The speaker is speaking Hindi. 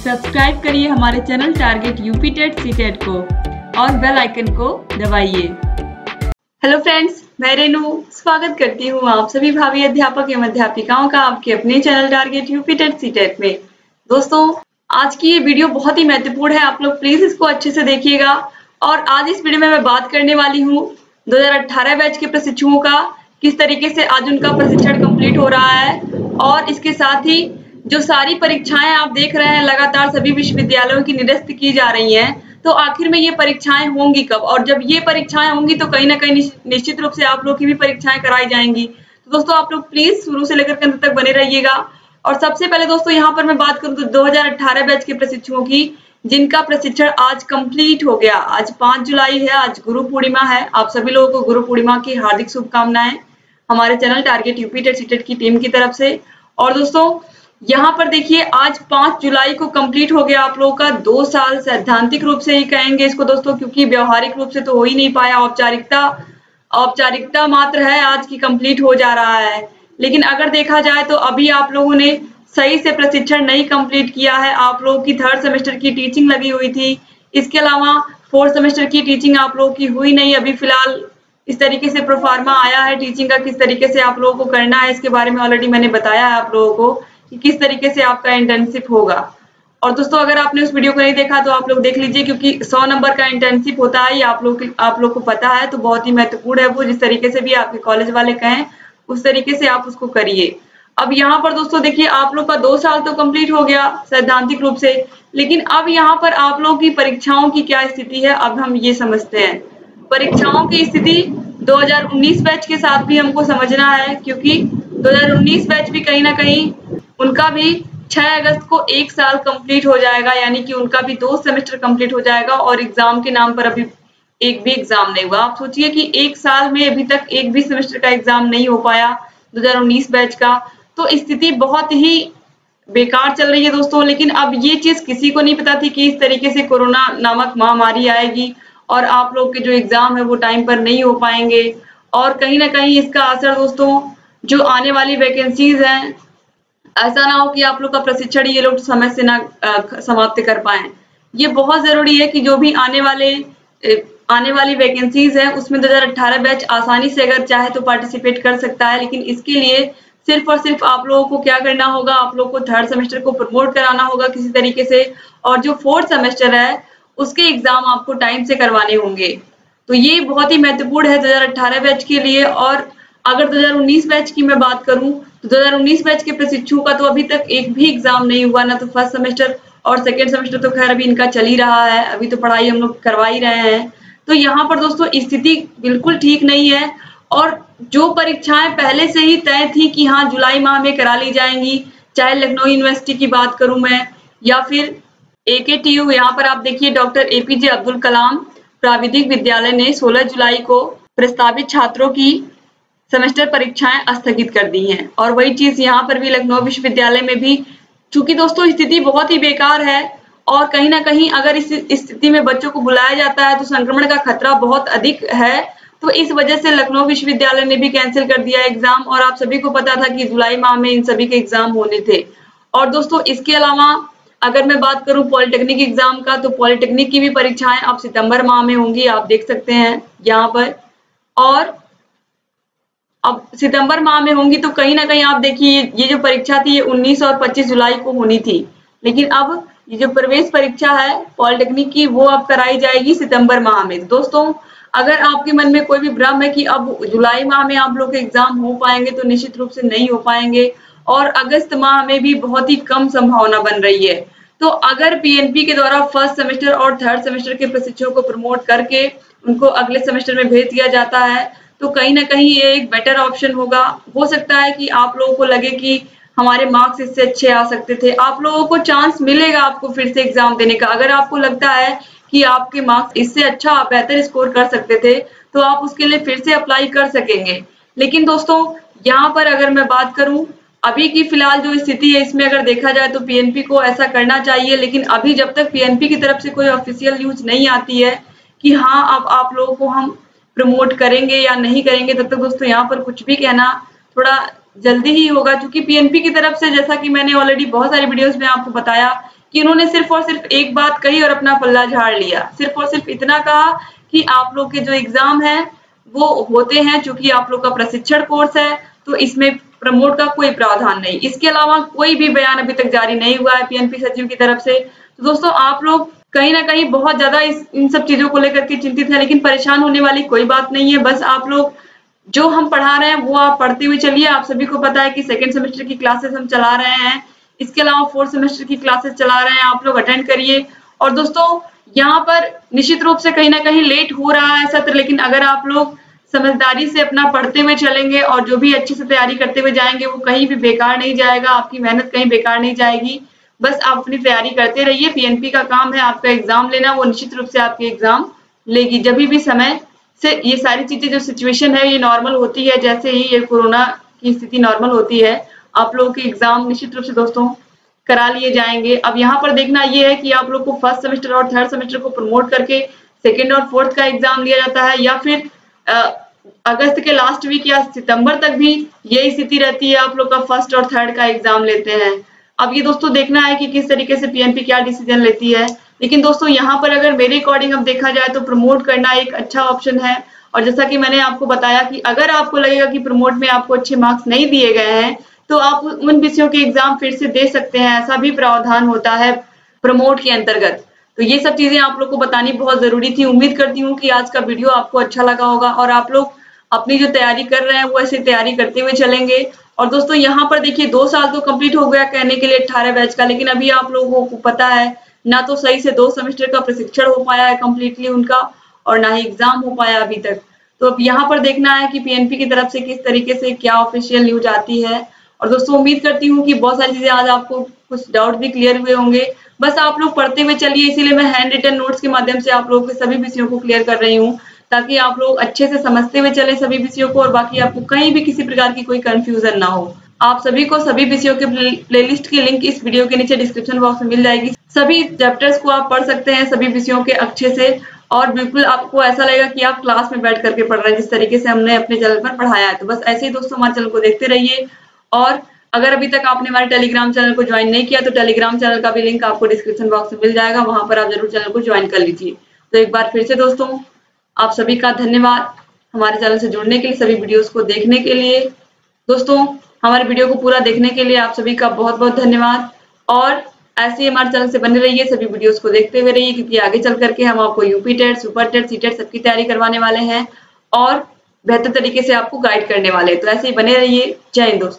सब्सक्राइब करिए हमारे channel target UP TET C TET को और बेल आइकन को दबाइए। हेलो फ्रेंड्स, मैं रेनू। स्वागत करती हूँ आप सभी भावी अध्यापक एवं अध्यापिकाओं का आपके अपने channel target UP TET C TET में। दोस्तों, आज की ये वीडियो बहुत ही महत्वपूर्ण है। आप लोग प्लीज़ इसको अच्छे से देखिएगा। और आज इस वीडियो में मैं बात करने वाली हूँ 2018 बैच के प्रशिक्षुओं का, किस तरीके से आज उनका प्रशिक्षण कंप्लीट हो रहा है और इसके साथ ही जो सारी परीक्षाएँ आप देख रहे हैं, लगातार सभी विश्वविद्यालयों की निरस्त की जा रही हैं तो आखिर में ये परीक्षाएँ होंगी कब? और जब ये परीक्षाएँ होंगी तो कहीं ना कहीं निश्चित रूप से आप लोग की भी परीक्षाएँ कराई जाएँगी। तो दोस्तों, आप लोग प्लीज़ शुरू से लेकर अंत तक बने रहिएगा। और सबसे पहले दोस्तों, यहाँ पर मैं बात करूँ तो 2018 बैच के प्रशिक्षुओं की, जिनका प्रशिक्षण आज कंप्लीट हो गया। आज 5 जुलाई है, आज गुरु पूर्णिमा है। आप सभी लोगों को गुरु पूर्णिमा की हार्दिक शुभकामनाएँ हमारे चैनल टारगेट यूपी टेट की टीम की तरफ़ से। और दोस्तों यहाँ पर देखिए, आज पाँच जुलाई को कंप्लीट हो गया आप लोगों का। दो साल सैद्धांतिक रूप से ही कहेंगे इसको दोस्तों, क्योंकि व्यवहारिक रूप से तो हो ही नहीं पाया। औपचारिकता औपचारिकता मात्र है आज की कंप्लीट हो जा रहा है। लेकिन अगर देखा जाए तो अभी आप लोगों ने सही से प्रशिक्षण नहीं कंप्लीट किया है। आप लोगों की थर्ड सेमेस्टर की टीचिंग लगी हुई थी। इसके अलावा फोर्थ सेमेस्टर की टीचिंग आप लोगों की हुई नहीं। अभी फ़िलहाल इस तरीके से प्रोफार्मा आया है। टीचिंग का किस तरीके से आप लोगों को करना है, इसके बारे में ऑलरेडी मैंने बताया है आप लोगों को। कि किस तरीके से आपका इंटर्नशिप होगा। और दोस्तों, अगर आपने उस वीडियो को नहीं देखा तो आप लोग देख लीजिए, क्योंकि 100 नंबर का इंटर्नशिप होता है, ये आप लोग आप लोग को पता है तो बहुत ही महत्वपूर्ण है वो। जिस तरीके से भी आपके कॉलेज वाले कहें, उस तरीके से आप उसको करिए। अब यहाँ पर दोस्तों, देखिए, आप लोग का दो साल तो कंप्लीट हो गया सैद्धांतिक रूप से, लेकिन अब यहाँ पर आप लोगों की परीक्षाओं की क्या स्थिति है, अब हम ये समझते हैं। परीक्षाओं की स्थिति 2019 बैच के साथ भी हमको समझना है, क्योंकि 2019 बैच भी कहीं ना कहीं उनका भी 6 अगस्त को एक साल कंप्लीट हो जाएगा, यानी कि उनका भी दो सेमेस्टर कंप्लीट हो जाएगा और एग्ज़ाम के नाम पर अभी एक भी एग्ज़ाम नहीं हुआ। आप सोचिए कि एक साल में अभी तक एक भी सेमेस्टर का एग्ज़ाम नहीं हो पाया 2019 बैच का। तो स्थिति बहुत ही बेकार चल रही है दोस्तों, लेकिन अब ये चीज़ किसी को नहीं पता थी कि इस तरीके से कोरोना नामक महामारी आएगी और आप लोग के जो एग्ज़ाम है वो टाइम पर नहीं हो पाएँगे। और कहीं ना कहीं इसका असर दोस्तों, जो आने वाली वैकेंसीज हैं ऐसा ना हो कि आप लोग का प्रशिक्षण ये लोग समय से ना समाप्त कर पाए। ये बहुत ज़रूरी है कि जो भी आने वाले आने वाली वैकेंसीज है, उसमें 2018 बैच आसानी से अगर चाहे तो पार्टिसिपेट कर सकता है, लेकिन इसके लिए सिर्फ़ और सिर्फ़ आप लोगों को क्या करना होगा, आप लोगों को थर्ड सेमेस्टर को प्रमोट कराना होगा किसी तरीके से, और जो फोर्थ सेमेस्टर है, उसके एग्ज़ाम आपको टाइम से करवाने होंगे। तो ये बहुत ही महत्वपूर्ण है 2018 बैच के लिए, और अगर 2019 बैच की मैं बात करूँ 2019 बैच के प्रशिक्षुओं का तो अभी तक एक भी एग्ज़ाम नहीं हुआ, ना तो फ़र्स्ट सेमेस्टर और सेकेंड सेमेस्टर तो खैर अभी इनका चल ही रहा है, अभी तो पढ़ाई हम लोग करवा ही रहे हैं। तो यहाँ पर दोस्तों स्थिति बिल्कुल ठीक नहीं है और जो परीक्षाएँ पहले से ही तय थी कि हाँ जुलाई माह में करा ली जाएँगी, चाहे लखनऊ यूनिवर्सिटी की बात करूँ मैं, या फिर ए के टी यू यहाँ पर आप देखिए डॉक्टर एपीजे अब्दुल कलाम प्राविधिक विद्यालय ने 16 जुलाई को प्रस्तावित छात्रों की सेमेस्टर परीक्षाएँ स्थगित कर दी हैं। और वही चीज़ यहाँ पर भी लखनऊ विश्वविद्यालय में भी, चूँकि दोस्तों स्थिति बहुत ही बेकार है और कहीं ना कहीं अगर इस स्थिति में बच्चों को बुलाया जाता है तो संक्रमण का खतरा बहुत अधिक है तो इस वजह से लखनऊ विश्वविद्यालय ने भी कैंसिल कर दिया एग्ज़ाम और आप सभी को पता था कि जुलाई माह में इन सभी के एग्ज़ाम होने थे। और दोस्तों इसके अलावा अगर मैं बात करूँ पॉलिटेक्निक एग्ज़ाम का तो पॉलिटेक्निक की भी परीक्षाएँ अब सितंबर माह में होंगी, आप देख सकते हैं यहाँ पर। और अब सितंबर माह में होंगी तो कहीं ना कहीं आप देखिए, ये जो परीक्षा थी, ये 19 और 25 जुलाई को होनी थी। लेकिन अब ये जो प्रवेश परीक्षा है, पॉलिटेक्निक की, वो अब कराई जाएगी सितंबर माह में। दोस्तों, अगर आपके मन में कोई भी भ्रम है कि अब जुलाई माह में आप लोग के एग्ज़ाम हो पाएँगे तो निश्चित रूप से नहीं हो पाएँगे। और अगस्त माह में भी बहुत ही कम संभावना बन रही है। तो अगर पीएनपी के द्वारा फ़र्स्ट सेमेस्टर और थर्ड सेमेस्टर के प्रशिक्षकों को प्रमोट करके उनको अगले सेमेस्टर में भेज दिया जाता है तो कहीं ना कहीं ये एक बेटर ऑप्शन होगा। हो सकता है कि आप लोगों को लगे कि हमारे मार्क्स इससे अच्छे आ सकते थे। आप लोगों को चांस मिलेगा आपको फिर से एग्ज़ाम देने का। अगर आपको लगता है कि आपके मार्क्स इससे अच्छा बेहतर स्कोर कर सकते थे तो आप उसके लिए फिर से अप्लाई कर सकेंगे। लेकिन दोस्तों, यहाँ पर अगर मैं बात करूँ, अभी की फ़िलहाल जो स्थिति है, इसमें अगर देखा जाए तो पीएनपी को ऐसा करना चाहिए, लेकिन अभी जब तक पीएनपी की तरफ़ से कोई ऑफिशियल न्यूज़ नहीं आती है कि हाँ अब आप लोगों को हम प्रमोट करेंगे या नहीं करेंगे, तब तक दोस्तों यहाँ पर कुछ भी कहना थोड़ा जल्दी ही होगा। क्योंकि पीएनपी की तरफ़ से जैसा कि मैंने ऑलरेडी बहुत सारी वीडियोस में आपको बताया कि उन्होंने सिर्फ़ और सिर्फ़ एक बात कही और अपना पल्ला झाड़ लिया। सिर्फ़ और सिर्फ़ इतना कहा कि आप लोग के जो एग्ज़ाम है, वो होते हैं, चूँकि आप लोग का प्रशिक्षण कोर्स है तो इसमें प्रमोट का कोई प्रावधान नहीं। इसके अलावा कोई भी बयान अभी तक जारी नहीं हुआ है पीएनपी सचिव की तरफ़ से। तो दोस्तों, आप लोग कहीं ना कहीं बहुत ज़्यादा इस, इन सब चीज़ों को लेकर के चिंतित है, लेकिन परेशान होने वाली कोई बात नहीं है। बस आप लोग जो हम पढ़ा रहे हैं, वो आप पढ़ते हुए चलिए। आप सभी को पता है कि सेकेंड सेमेस्टर की क्लासेस हम चला रहे हैं। इसके अलावा फोर्थ सेमेस्टर की क्लासेस चला रहे हैं। आप लोग अटेंड करिए। और दोस्तों, यहाँ पर निश्चित रूप से कहीं ना कहीं लेट हो रहा है सत्र, लेकिन अगर आप लोग समझदारी से अपना पढ़ते हुए चलेंगे और जो भी अच्छे से तैयारी करते हुए जाएँगे, वो कहीं भी बेकार नहीं जाएगा। आपकी मेहनत कहीं बेकार नहीं जाएगी। बस आप अपनी तैयारी करते रहिए पीएनपी का काम है आपका एग्ज़ाम लेना, वो निश्चित रूप से आपके एग्ज़ाम लेगी। जब भी समय से ये सारी चीज़ें, जो सिचुएशन है, ये नॉर्मल होती है, जैसे ही ये कोरोना की स्थिति नॉर्मल होती है, आप लोगों के एग्ज़ाम निश्चित रूप से दोस्तों करा लिए जाएँगे। अब यहाँ पर देखना ये है कि आप लोग को फ़र्स्ट सेमेस्टर और थर्ड सेमेस्टर को प्रमोट करके सेकेंड और फोर्थ का एग्ज़ाम लिया जाता है, या फिर अगस्त के लास्ट वीक या सितंबर तक भी यही स्थिति रहती है, आप लोग का फ़र्स्ट और थर्ड का एग्ज़ाम लेते हैं। अब ये दोस्तों देखना है कि किस तरीके से पीएनपी क्या डिसीज़न लेती है। लेकिन दोस्तों, यहाँ पर अगर मेरे अकॉर्डिंग अब देखा जाए तो प्रमोट करना एक अच्छा ऑप्शन है। और जैसा कि मैंने आपको बताया कि अगर आपको लगेगा कि प्रमोट में आपको अच्छे मार्क्स नहीं दिए गए हैं तो आप उन विषयों के एग्ज़ाम फिर से दे सकते हैं। ऐसा भी प्रावधान होता है प्रमोट के अंतर्गत। तो ये सब चीज़ें आप लोग को बतानी बहुत ज़रूरी थी। उम्मीद करती हूँ कि आज का वीडियो आपको अच्छा लगा होगा और आप लोग अपनी जो तैयारी कर रहे हैं, वो ऐसे तैयारी करते हुए चलेंगे। और दोस्तों, यहाँ पर देखिए, दो साल तो कंप्लीट हो गया कहने के लिए अठारह बैच का, लेकिन अभी आप लोगों को पता है, ना तो सही से दो सेमेस्टर का प्रशिक्षण हो पाया है कम्प्लीटली उनका, और ना ही एग्ज़ाम हो पाया अभी तक। तो अब यहाँ पर देखना है कि पीएनपी की तरफ़ से किस तरीके से क्या ऑफिशियल न्यूज़ आती है। और दोस्तों, उम्मीद करती हूँ कि बहुत सारी चीज़ें आज आपको कुछ डाउट भी क्लियर हुए होंगे। बस आप लोग पढ़ते हुए चलिए, इसीलिए मैं हैंड रिटर्न नोट्स के माध्यम से आप लोगों के सभी विषयों को क्लियर कर रही हूँ। ताकि आप लोग अच्छे से समझते हुए चले सभी विषयों को और बाकी आपको कहीं भी किसी प्रकार की कोई कंफ्यूजन ना हो। आप सभी को सभी विषयों के प्लेलिस्ट की लिंक इस वीडियो के नीचे डिस्क्रिप्शन बॉक्स में मिल जाएगी। सभी चैप्टर्स को आप पढ़ सकते हैं सभी विषयों के अच्छे से और बिल्कुल आपको ऐसा लगेगा कि आप क्लास में बैठ करके पढ़ रहे हैं, जिस तरीके से हमने अपने चैनल पर पढ़ाया है। तो बस ऐसे ही दोस्तों हमारे चैनल को देखते रहिए और अगर अभी तक आपने हमारे टेलीग्राम चैनल को ज्वाइन नहीं किया तो टेलीग्राम चैनल का भी लिंक आपको डिस्क्रिप्शन बॉक्स में मिल जाएगा। वहाँ पर आप ज़रूर चैनल को ज्वाइन कर लीजिए। तो एक बार फिर से दोस्तों आप सभी का धन्यवाद हमारे चैनल से जुड़ने के लिए, सभी वीडियोस को देखने के लिए। दोस्तों, हमारे वीडियो को पूरा देखने के लिए आप सभी का बहुत बहुत धन्यवाद। और ऐसे ही हमारे चैनल से बने रहिए, सभी वीडियोस को देखते हुए रहिए, क्योंकि आगे चल करके हम आपको UP TET super TET C TET सबकी तैयारी करवाने वाले हैं और बेहतर तरीके से आपको गाइड करने वाले हैं। तो ऐसे ही बने रहिए। जय हिंद दोस्तों।